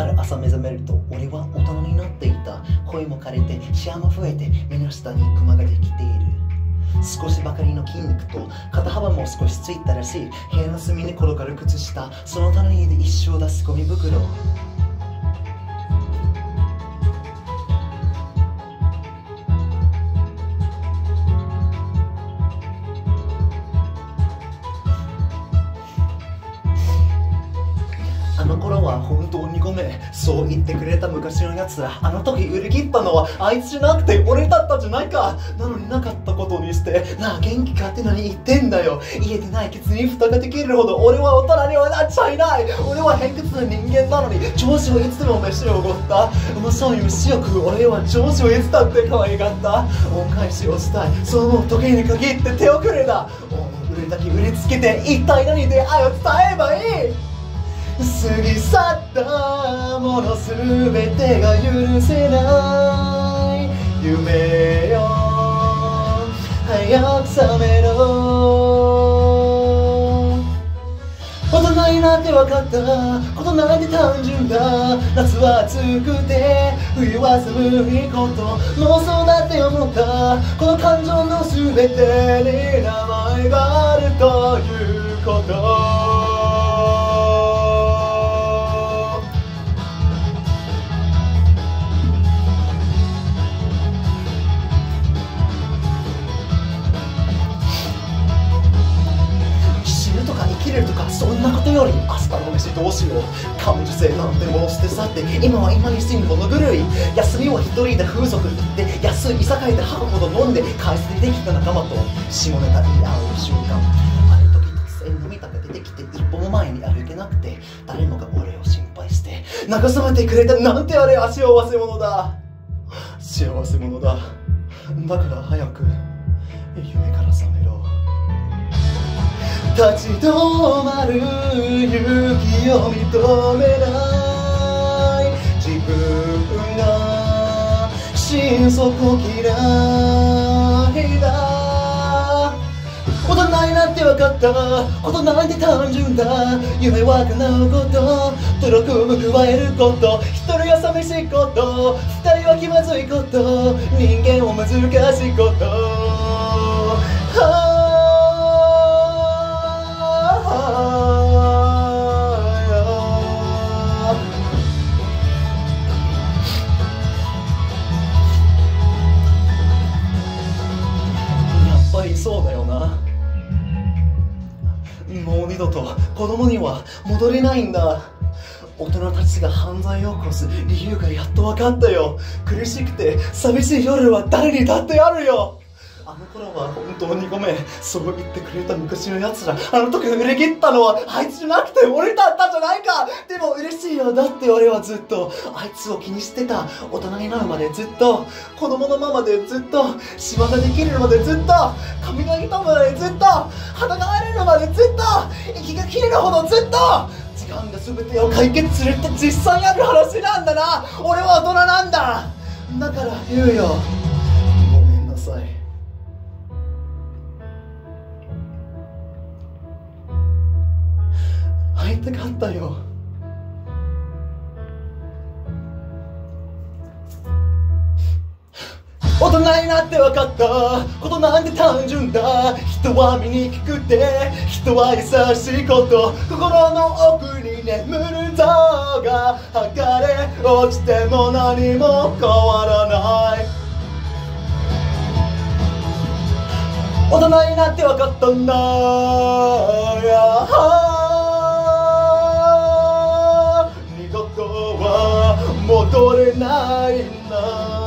ある朝目覚めると俺は大人になっていた。声も枯れて視野も増えて目の下にクマができている。少しばかりの筋肉と肩幅も少しついたらしい。部屋の隅に転がる靴下。その棚にで一生出すゴミ袋。は本当にごめん。そう言ってくれた昔のやつ。らあの時売り切ったのはあいつじゃなくて俺だったじゃないか。なのになかったことにして。なあ元気かってのに言ってんだよ言えてないケツに蓋ができるほど俺は大人にはなっちゃいない。俺は偏屈な人間なのに上司はいつでも飯をおごった。うまそうに飯を食う俺は上司をいつだって可愛がった。恩返しをしたい。そう思う時に限って手遅れだ。売れだけ売りつけて一体何で愛を伝えばいい。過ぎ去ったものすべてが許せない。夢よ早く覚めろ。大人になって分かった。ことなんて単純だ夏は暑くて冬は寒いこと。妄想だって思った。この感情の全てに名前があるということ。そんなことより明日の飯どうしよう感受性なんてもう捨て去って今は今に住むほど狂い休みは一人で風俗行って安い居酒屋で吐くほど飲んで海水でできた仲間と下ネタ言い合う瞬間ある時突然涙が出てきて一歩も前に歩けなくて誰もが俺を心配して慰めてくれたなんてあれは幸せ者だ。幸せ者だ。だから早く夢から覚めろ立ち止まる勇気を認めない。自分が心底嫌いだ。大人になって分かった。ことなんて単純だ夢は叶うこと努力も加えること一人は寂しいこと二人は気まずいこと人間は難しいことやっぱりそうだよな。もう二度と子供には戻れないんだ。大人たちが犯罪を起こす理由がやっと分かったよ。苦しくて寂しい夜は誰にだってあるよ。の頃は本当にごめんそう言ってくれた昔のやつらあの時裏切ったのはあいつじゃなくて俺だったじゃないかでも嬉しいよだって俺はずっとあいつを気にしてた大人になるまでずっと子供のままでずっと仕事できるまでずっと髪が傷むまでずっと肌が荒れるまでずっと息が切れるほどずっと時間が全てを解決するって実際ある話なんだな。俺は大人なんだ。だから言うよ。ごめんなさいいたかったよ。大人になって分かった。ことなんて単純だ。人は醜くて人は優しいこと。心の奥に眠る像が剥がれ落ちても何も変わらない。大人になって分かったんだ。いや二